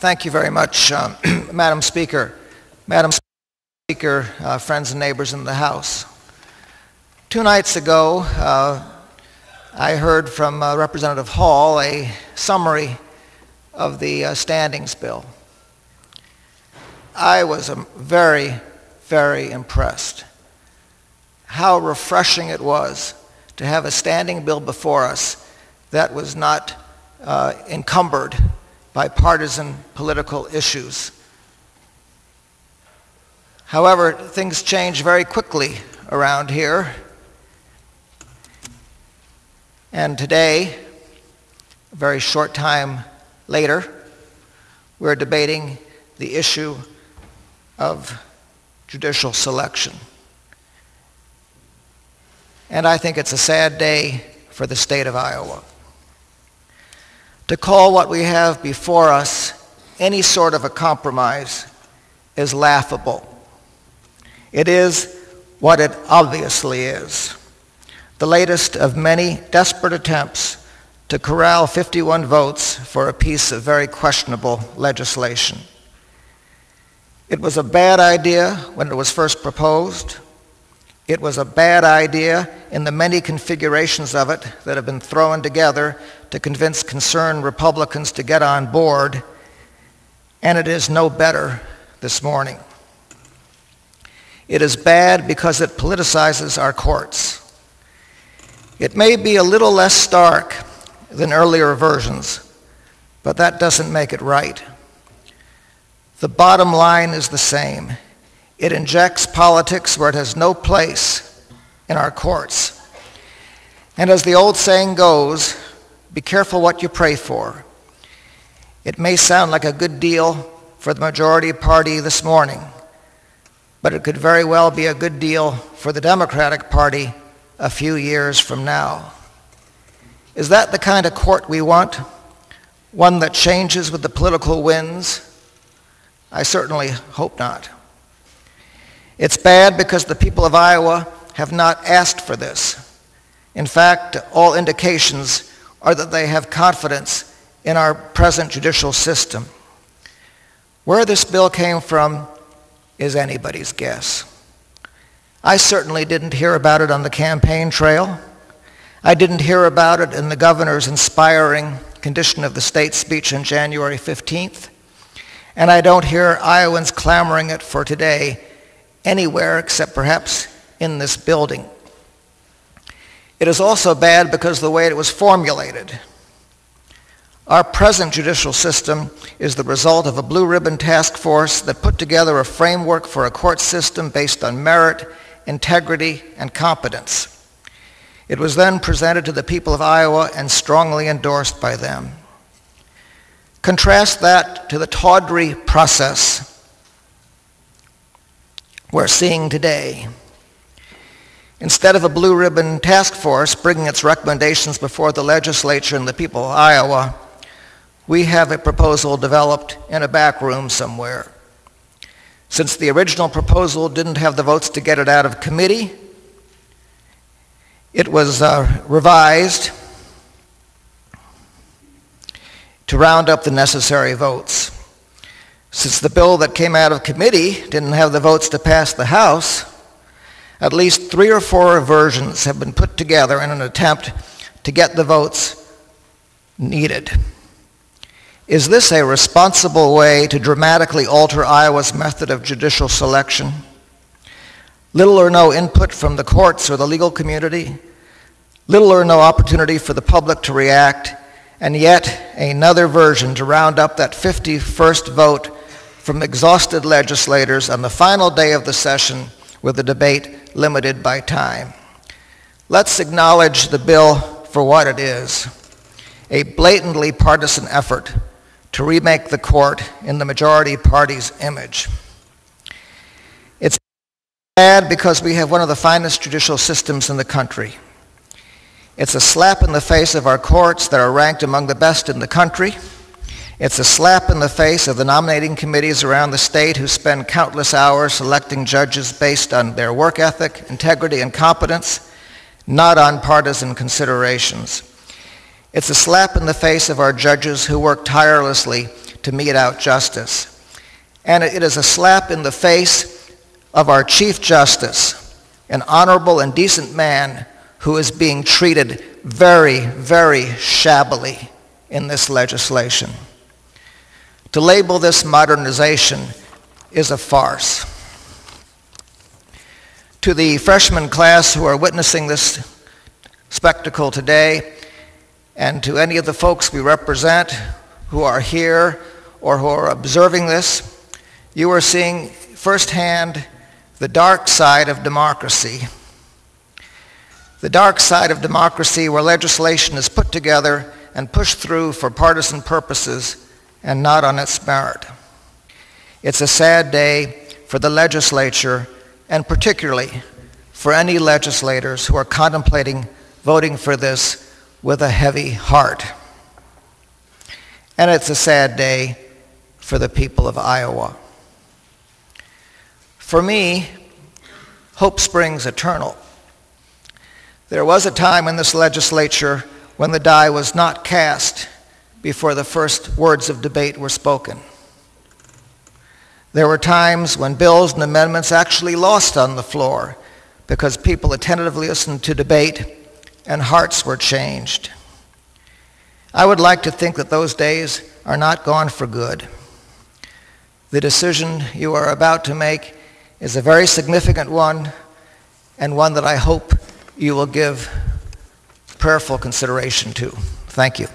Thank you very much, um, Madam Speaker. Madam Speaker, uh, friends and neighbors in the House. Two nights ago, uh, I heard from uh, Representative Hall a summary of the uh, standings bill. I was um, very, very impressed. How refreshing it was to have a standing bill before us that was not uh, encumbered by partisan political issues. However, things change very quickly around here. And today, a very short time later, we're debating the issue of judicial selection. And I think it's a sad day for the state of Iowa. To call what we have before us any sort of a compromise is laughable. It is what it obviously is the latest of many desperate attempts to corral 51 votes for a piece of very questionable legislation. It was a bad idea when it was first proposed. It was a bad idea in the many configurations of it that have been thrown together to convince concerned Republicans to get on board, and it is no better this morning. It is bad because it politicizes our courts. It may be a little less stark than earlier versions, but that doesn't make it right. The bottom line is the same. It injects politics where it has no place in our courts. And as the old saying goes, be careful what you pray for. It may sound like a good deal for the majority party this morning, but it could very well be a good deal for the Democratic Party a few years from now. Is that the kind of court we want? One that changes with the political winds? I certainly hope not. It's bad because the people of Iowa have not asked for this. In fact, all indications are that they have confidence in our present judicial system. Where this bill came from is anybody's guess. I certainly didn't hear about it on the campaign trail. I didn't hear about it in the governor's inspiring condition of the state speech on January 15th. And I don't hear Iowans clamoring it for today anywhere except perhaps in this building. It is also bad because of the way it was formulated. Our present judicial system is the result of a blue ribbon task force that put together a framework for a court system based on merit, integrity, and competence. It was then presented to the people of Iowa and strongly endorsed by them. Contrast that to the tawdry process we're seeing today. Instead of a blue ribbon task force bringing its recommendations before the legislature and the people of Iowa, we have a proposal developed in a back room somewhere. Since the original proposal didn't have the votes to get it out of committee, it was uh, revised to round up the necessary votes. Since the bill that came out of committee didn't have the votes to pass the House, at least three or four versions have been put together in an attempt to get the votes needed. Is this a responsible way to dramatically alter Iowa's method of judicial selection? Little or no input from the courts or the legal community, little or no opportunity for the public to react, and yet another version to round up that 51st vote from exhausted legislators on the final day of the session with the debate limited by time. Let's acknowledge the bill for what it is, a blatantly partisan effort to remake the court in the majority party's image. It's bad because we have one of the finest judicial systems in the country. It's a slap in the face of our courts that are ranked among the best in the country. It's a slap in the face of the nominating committees around the state who spend countless hours selecting judges based on their work ethic, integrity, and competence, not on partisan considerations. It's a slap in the face of our judges who work tirelessly to mete out justice. And it is a slap in the face of our Chief Justice, an honorable and decent man who is being treated very, very shabbily in this legislation. To label this modernization is a farce. To the freshman class who are witnessing this spectacle today, and to any of the folks we represent who are here or who are observing this, you are seeing firsthand the dark side of democracy. The dark side of democracy where legislation is put together and pushed through for partisan purposes and not on its merit. It's a sad day for the legislature and particularly for any legislators who are contemplating voting for this with a heavy heart. And it's a sad day for the people of Iowa. For me, hope springs eternal. There was a time in this legislature when the die was not cast before the first words of debate were spoken. There were times when bills and amendments actually lost on the floor because people attentively listened to debate and hearts were changed. I would like to think that those days are not gone for good. The decision you are about to make is a very significant one and one that I hope you will give prayerful consideration to. Thank you.